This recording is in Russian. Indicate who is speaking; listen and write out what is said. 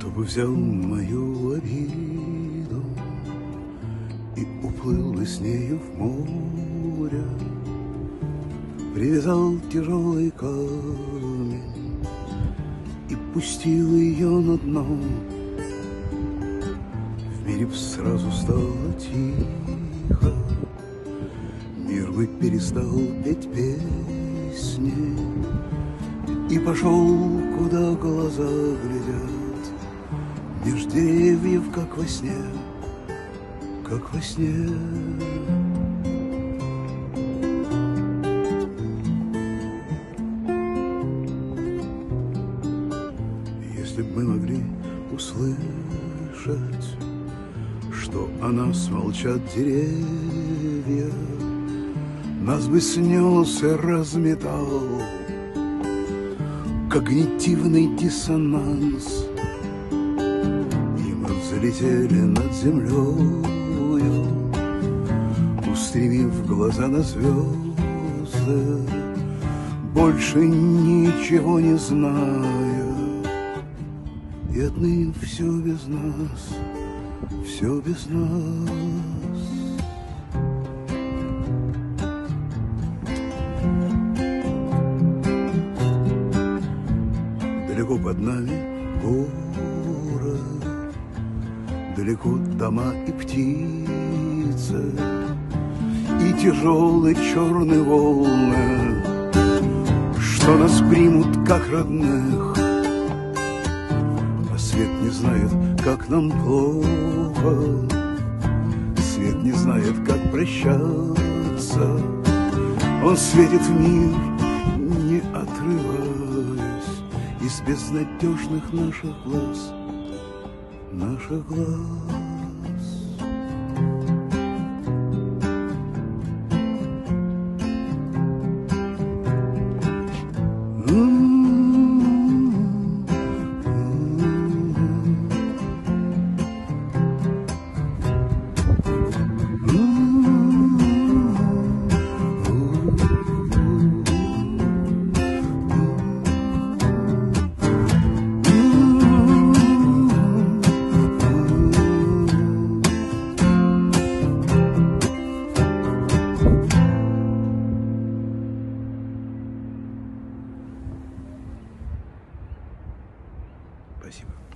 Speaker 1: Кто бы взял мою обиду И уплыл бы с нею в море, Привязал тяжелый камень И пустил ее на дно. В мире б сразу стало тихо, Мир бы перестал петь песни И пошел, куда глаза глядят. Меж деревьев, как во сне, как во сне. Если бы мы могли услышать, что о нас молчат деревья, нас бы снес и разметал когнитивный диссонанс — взлетели над землею, Устремив глаза на звезды, Больше ничего не зная, И отныне все без нас, все без нас. Далеко под нами город, Далеко дома и птицы, И тяжелые черные волны, Что нас примут как родных. А свет не знает, как нам плохо, Свет не знает, как прощаться. Он светит в мир, не отрываясь Из безнадежных наших глаз — наших глаз. Спасибо.